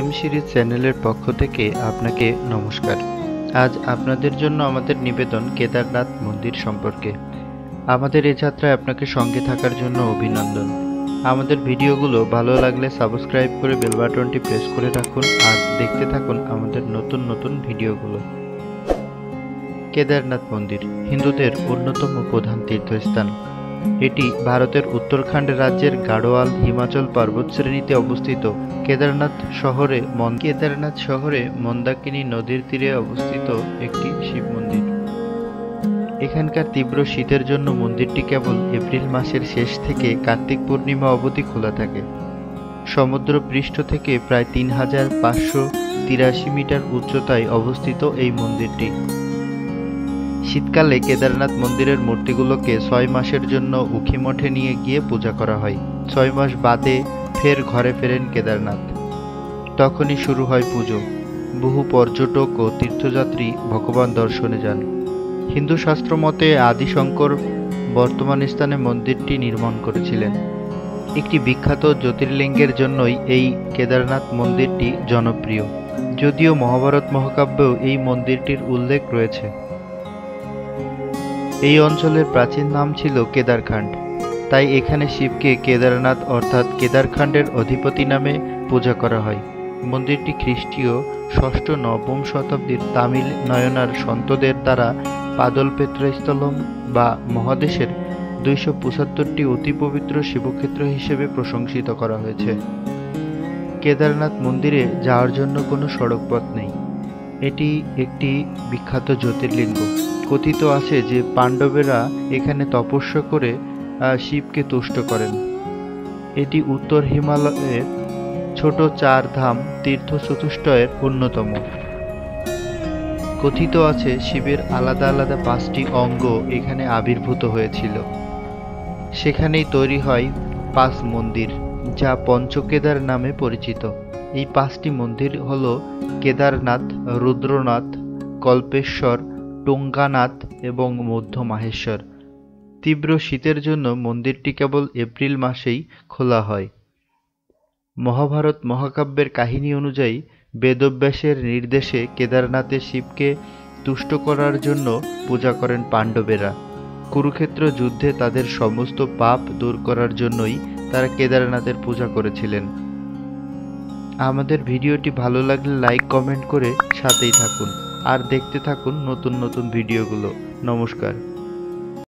M series চ্যানেলের পক্ষ থেকে আপনাকে নমস্কার। আজ আপনাদের জন্য আমাদের নিবেদন কেদারনাথ মন্দির সম্পর্কে। আমাদের এই যাত্রায় আপনাকে সঙ্গে থাকার জন্য অভিনন্দন। আমাদের ভিডিওগুলো ভালো লাগলে সাবস্ক্রাইব করে বেল বাটনটি প্রেস করে রাখুন আর দেখতে থাকুন আমাদের নতুন নতুন ভিডিওগুলো। কেদারনাথ মন্দির, হিন্দুদের অন্যতম প্রধান তীর্থস্থান। এটি ভারতের উত্তরাখণ্ড রাজ্যের গাড়োয়াল হিমাচল পর্বতশ্রেণীতে অবস্থিত। কেদারনাথ শহরে মন কেদারনাথ শহরে মন্দাকিনী নদীর তীরে অবস্থিত একটি শিব মন্দির। এখানকার তীব্র শীতের জন্য মন্দিরটি কেবল এপ্রিল মাসের শেষ থেকে কার্তিক পূর্ণিমা অবধি খোলা থাকে। সমুদ্র পৃষ্ঠ থেকে প্রায় তিন হাজার পাঁচশো তিরাশি মিটার উচ্চতায় অবস্থিত এই মন্দিরটি। শীতকালে কেদারনাথ মন্দিরের মূর্তিগুলোকে ছয় মাসের জন্য উখিমঠে নিয়ে গিয়ে পূজা করা হয়। ছয় মাস বাদে ফের ঘরে ফেরেন কেদারনাথ। তখনই শুরু হয় পুজো। বহু পর্যটক ও তীর্থযাত্রী ভগবান দর্শনে যান। হিন্দু শাস্ত্র মতে আদিশঙ্কর বর্তমান স্থানে মন্দিরটি নির্মাণ করেছিলেন। একটি বিখ্যাত জ্যোতির্লিঙ্গের জন্যই এই কেদারনাথ মন্দিরটি জনপ্রিয়। যদিও মহাভারত মহাকাব্যেও এই মন্দিরটির উল্লেখ রয়েছে। এই অঞ্চলের প্রাচীন নাম ছিল কেদারখান্ড তাই এখানে শিবকে কেদারনাথ অর্থাৎ কেদারখান্ডের অধিপতি নামে পূজা করা হয়। মন্দিরটি খ্রিস্টীয় ষষ্ঠ নবম শতাব্দীর তামিল নয়নার সন্তদের দ্বারা পাদল পেত্রস্থলম বা মহাদেশের দুইশো পঁচাত্তরটি অতি পবিত্র শিবক্ষেত্র হিসেবে প্রশংসিত করা হয়েছে। কেদারনাথ মন্দিরে যাওয়ার জন্য কোনো সড়কপথ নেই। এটি একটি বিখ্যাত জ্যোতির্লিঙ্গ। কথিত আছে যে পাণ্ডবেরা এখানে তপস্যা করে শিবকে তুষ্ট করেন। এটি উত্তর হিমালয়ের ছোট চার ধাম তীর্থ চতুষ্টয়ের অন্যতম। কথিত আছে শিবের আলাদা আলাদা পাঁচটি অঙ্গ এখানে আবির্ভূত হয়েছিল। সেখানেই তৈরি হয় পাঁচ মন্দির, যা পঞ্চকেদার নামে পরিচিত। এই পাঁচটি মন্দির হল কেদারনাথ, রুদ্রনাথ, কল্পেশ্বর টুঙ্গানাথ এবং মধ্য মাহেশ্বর। তীব্র শীতের জন্য মন্দিরটি কেবল এপ্রিল মাসেই খোলা হয়। মহাভারত মহাকাব্যের কাহিনী অনুযায়ী বেদব্যাসের নির্দেশে কেদারনাথে শিবকে তুষ্ট করার জন্য পূজা করেন পাণ্ডবেরা। কুরুক্ষেত্র যুদ্ধে তাদের সমস্ত পাপ দূর করার জন্যই তারা কেদারনাথের পূজা করেছিলেন। আমাদের ভিডিওটি ভালো লাগলে লাইক, কমেন্ট করে সাথেই থাকুন। আর দেখতে থাকুন নতুন নতুন ভিডিওগুলো। নমস্কার।